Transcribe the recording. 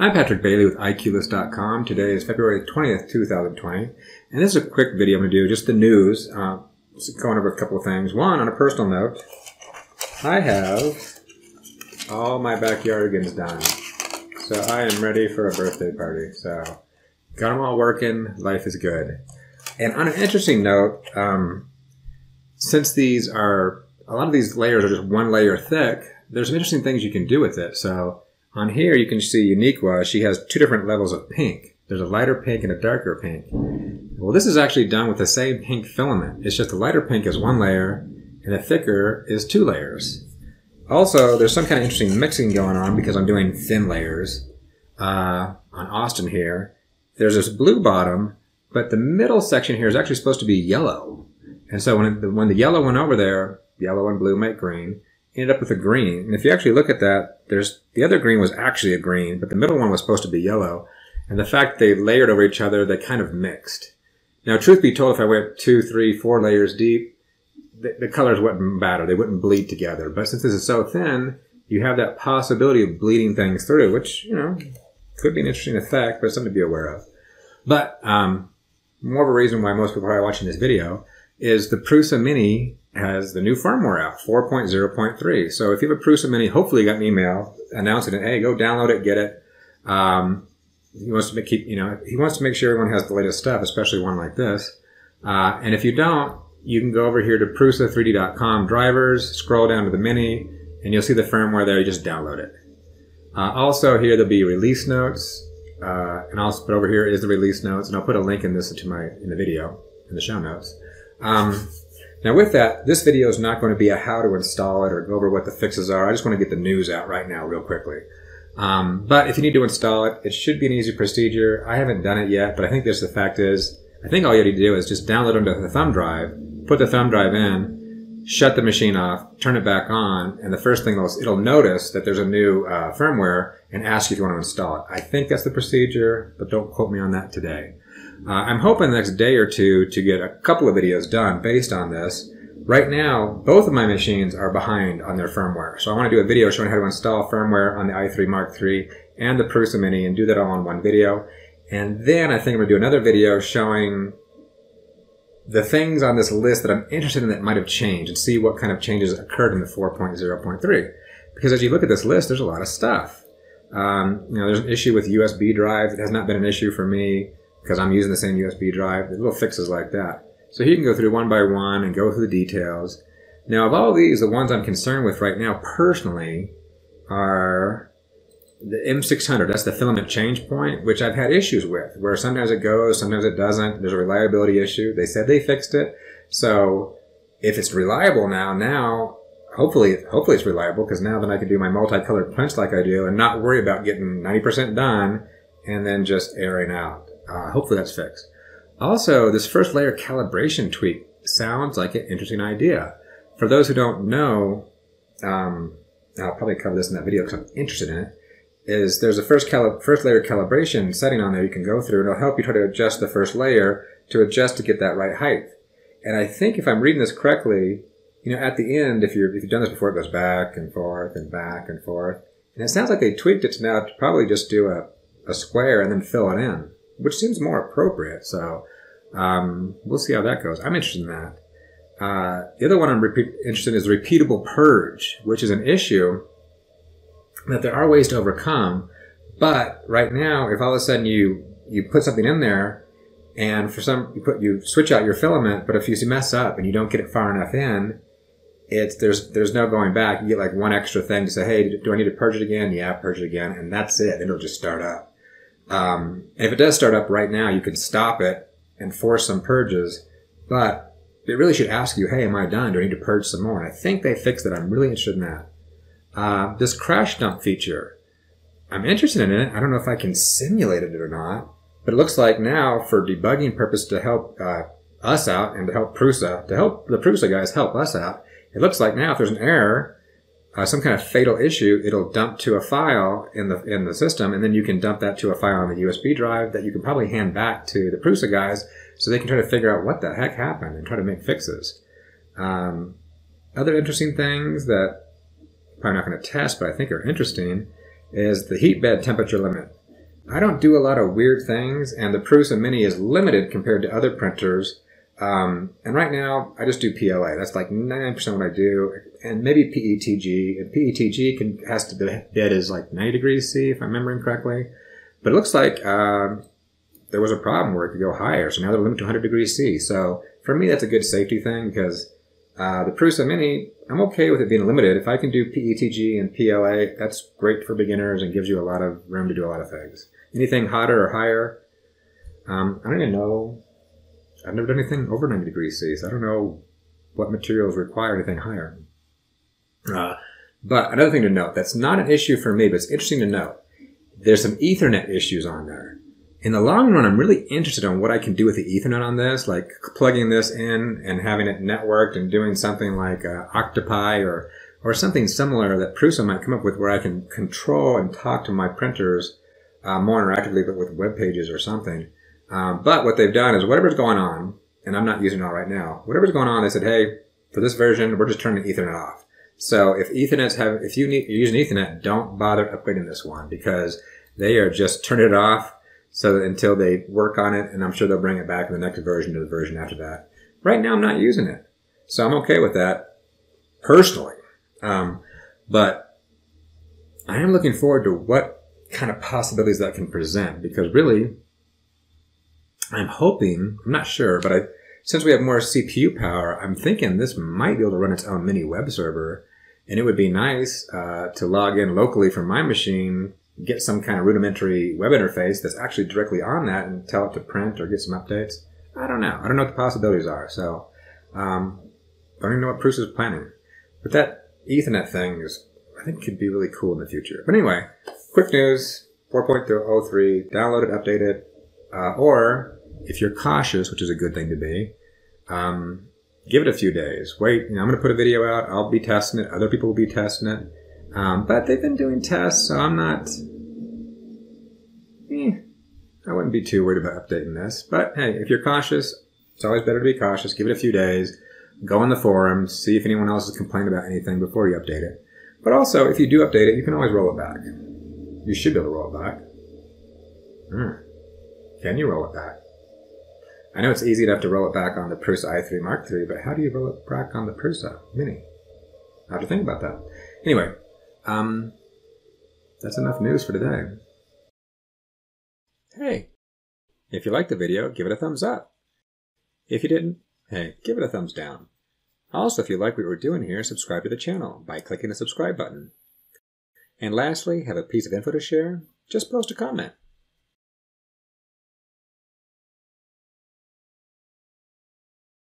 I'm Patrick Bailey with IQLess.com. Today is February 20th, 2020, and this is a quick video I'm going to do, just the news, uh, going over a couple of things. One, on a personal note, I have all my backyardigans done, so I am ready for a birthday party. So, got them all working, life is good. And on an interesting note, um, since these are, a lot of these layers are just one layer thick, there's some interesting things you can do with it. So, on here, you can see Uniqua. She has two different levels of pink. There's a lighter pink and a darker pink. Well, this is actually done with the same pink filament. It's just the lighter pink is one layer and the thicker is two layers. Also, there's some kind of interesting mixing going on because I'm doing thin layers uh, on Austin here. There's this blue bottom, but the middle section here is actually supposed to be yellow. And so when, it, when the yellow went over there, yellow and blue make green, ended up with a green. And if you actually look at that, there's the other green was actually a green, but the middle one was supposed to be yellow. And the fact they layered over each other, they kind of mixed. Now, truth be told, if I went two, three, four layers deep, the, the colors wouldn't matter. They wouldn't bleed together. But since this is so thin, you have that possibility of bleeding things through, which, you know, could be an interesting effect, but something to be aware of. But um, more of a reason why most people are watching this video is the Prusa Mini has the new firmware out, 4.0.3. So if you have a Prusa Mini, hopefully you got an email announcing it. Hey, go download it, get it. Um, he wants to make, keep, you know, he wants to make sure everyone has the latest stuff, especially one like this. Uh, and if you don't, you can go over here to prusa3d.com drivers, scroll down to the Mini, and you'll see the firmware there. You just download it. Uh, also here there'll be release notes, uh, and I'll put over here is the release notes, and I'll put a link in this to my in the video in the show notes. Um, now with that, this video is not going to be a how to install it or go over what the fixes are. I just want to get the news out right now real quickly. Um, but if you need to install it, it should be an easy procedure. I haven't done it yet, but I think this the fact is, I think all you need to do is just download onto the thumb drive, put the thumb drive in, shut the machine off, turn it back on, and the first thing it'll, it'll notice that there's a new uh, firmware and ask you if you want to install it. I think that's the procedure, but don't quote me on that today. Uh, I'm hoping the next day or two to get a couple of videos done based on this. Right now, both of my machines are behind on their firmware. So I want to do a video showing how to install firmware on the i3 Mark III and the Prusa Mini and do that all in one video. And then I think I'm going to do another video showing the things on this list that I'm interested in that might have changed and see what kind of changes occurred in the 4.0.3. Because as you look at this list, there's a lot of stuff. Um, you know, there's an issue with USB drives. It has not been an issue for me because I'm using the same USB drive. Little fixes like that. So here you can go through one by one and go through the details. Now, of all these, the ones I'm concerned with right now personally are the M600. That's the filament change point, which I've had issues with, where sometimes it goes, sometimes it doesn't. There's a reliability issue. They said they fixed it. So if it's reliable now, now hopefully, hopefully it's reliable because now then I can do my multicolored prints like I do and not worry about getting 90% done and then just airing out. Uh, hopefully that's fixed. Also, this first layer calibration tweak sounds like an interesting idea. For those who don't know, um, I'll probably cover this in that video because I'm interested in it, is there's a first, cali- first layer calibration setting on there you can go through and it'll help you try to adjust the first layer to adjust to get that right height. And I think if I'm reading this correctly, you know, at the end, if, you're, if you've done this before, it goes back and forth and back and forth. And it sounds like they tweaked it to now to probably just do a, a square and then fill it in which seems more appropriate. So um, we'll see how that goes. I'm interested in that. Uh, the other one I'm interested in is repeatable purge, which is an issue that there are ways to overcome. But right now, if all of a sudden you you put something in there, and for some you put you switch out your filament, but if you mess up and you don't get it far enough in, it's there's there's no going back. You get like one extra thing to say, hey, do I need to purge it again? Yeah, purge it again, and that's it. It'll just start up. Um, if it does start up right now, you can stop it and force some purges, but it really should ask you, hey, am I done? Do I need to purge some more? And I think they fixed it. I'm really interested in that. Uh, this crash dump feature, I'm interested in it. I don't know if I can simulate it or not, but it looks like now for debugging purpose to help uh, us out and to help Prusa, to help the Prusa guys help us out, it looks like now if there's an error, uh, some kind of fatal issue, it'll dump to a file in the in the system, and then you can dump that to a file on the USB drive that you can probably hand back to the Prusa guys, so they can try to figure out what the heck happened and try to make fixes. Um, other interesting things that I'm probably not going to test, but I think are interesting, is the heat bed temperature limit. I don't do a lot of weird things, and the Prusa Mini is limited compared to other printers. Um, and right now, I just do PLA. That's like 99% what I do, and maybe PETG. And PETG can has to be bed is like 90 degrees C, if I'm remembering correctly. But it looks like uh, there was a problem where it could go higher, so now they're limited to 100 degrees C. So for me, that's a good safety thing because uh, the Prusa Mini, I'm okay with it being limited. If I can do PETG and PLA, that's great for beginners and gives you a lot of room to do a lot of things. Anything hotter or higher, um, I don't even know I've never done anything over 90 degrees C, so I don't know what materials require anything higher. Uh, but another thing to note, that's not an issue for me, but it's interesting to note. There's some Ethernet issues on there. In the long run, I'm really interested in what I can do with the Ethernet on this, like plugging this in and having it networked and doing something like uh, Octopi or or something similar that Prusa might come up with where I can control and talk to my printers uh, more interactively, but with web pages or something. Um, but what they've done is whatever's going on, and I'm not using it all right now, whatever's going on, they said, hey, for this version, we're just turning Ethernet off. So if Ethernet's have, if you need, you're using Ethernet, don't bother upgrading this one because they are just turning it off so until they work on it, and I'm sure they'll bring it back in the next version to the version after that. Right now, I'm not using it, so I'm okay with that personally. Um, but I am looking forward to what kind of possibilities that can present because really I'm hoping, I'm not sure, but I, since we have more CPU power, I'm thinking this might be able to run its own mini web server. And it would be nice uh, to log in locally from my machine, get some kind of rudimentary web interface that's actually directly on that and tell it to print or get some updates. I don't know. I don't know what the possibilities are. So, um, I don't even know what Prusa is planning. But that Ethernet thing is, I think, could be really cool in the future. But anyway, quick news 4.03, download it, update it, uh, or if you're cautious, which is a good thing to be, um, give it a few days. Wait, you know, I'm going to put a video out. I'll be testing it. Other people will be testing it. Um, but they've been doing tests, so I'm not. Eh, I wouldn't be too worried about updating this. But hey, if you're cautious, it's always better to be cautious. Give it a few days. Go on the forums, see if anyone else has complained about anything before you update it. But also, if you do update it, you can always roll it back. You should be able to roll it back. Hmm. Can you roll it back? I know it's easy enough to roll it back on the Prusa i3 Mark III, but how do you roll it back on the Prusa Mini? I have to think about that. Anyway, um, that's enough news for today. Hey, if you liked the video, give it a thumbs up. If you didn't, hey, give it a thumbs down. Also, if you like what we're doing here, subscribe to the channel by clicking the subscribe button. And lastly, have a piece of info to share? Just post a comment.